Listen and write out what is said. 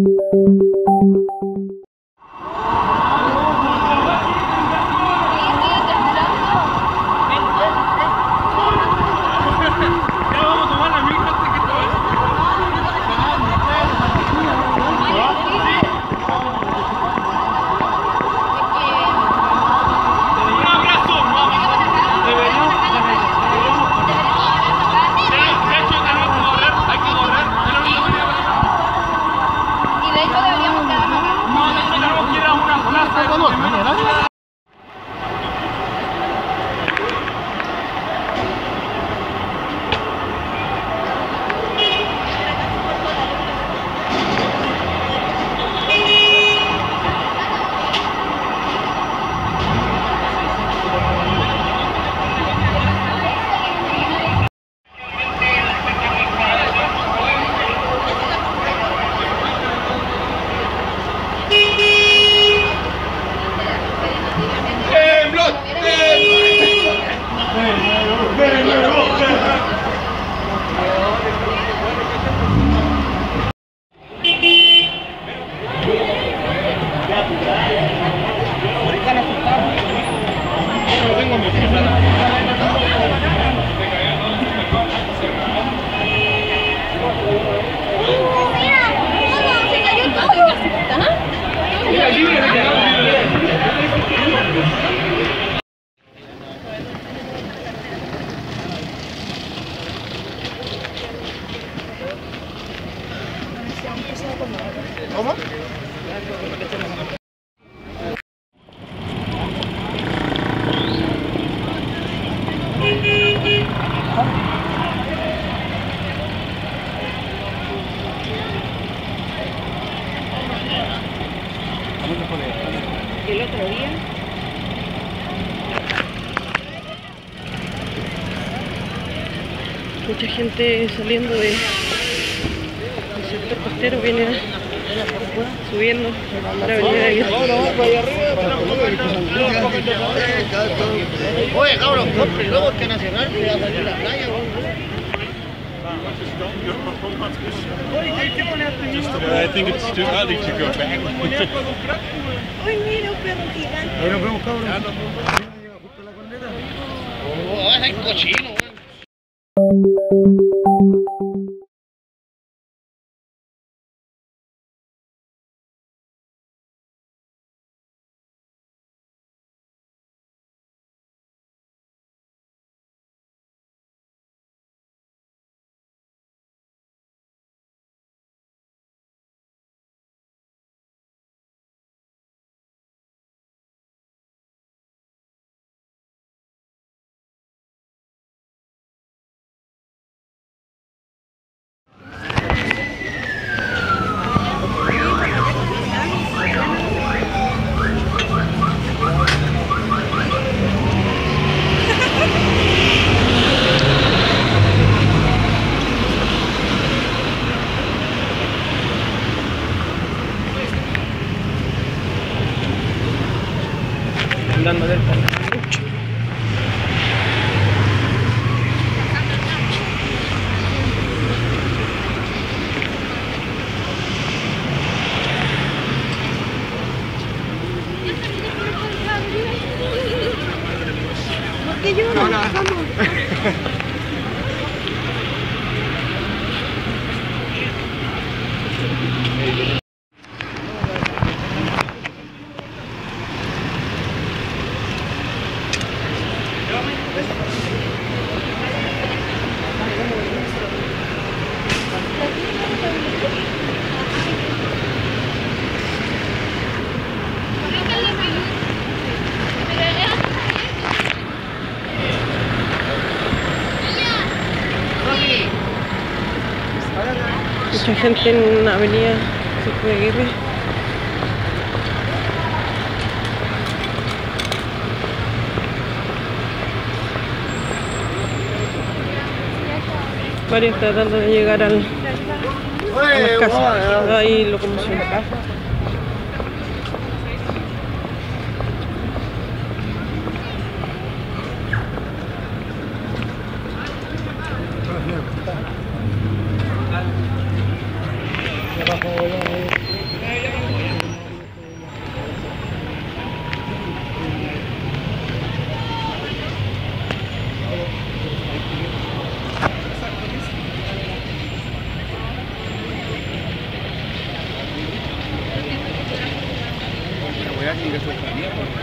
Y de hecho deberíamos quedarnos acá. Mira, El otro día. Mucha gente saliendo de, del sector costero viene subiendo para venir a ir. Oye, cabrón, compre luego que Nacional que va a salir a la playa. I think it's too early to go back. Ahí nos vemos, cabrón. Oh, es cochino, güey. Andando del mucho. Mucha gente en la avenida Circo Aguirre. Varios tratando de llegar al, a las casas. Hay locomoción. Tiene que ser también.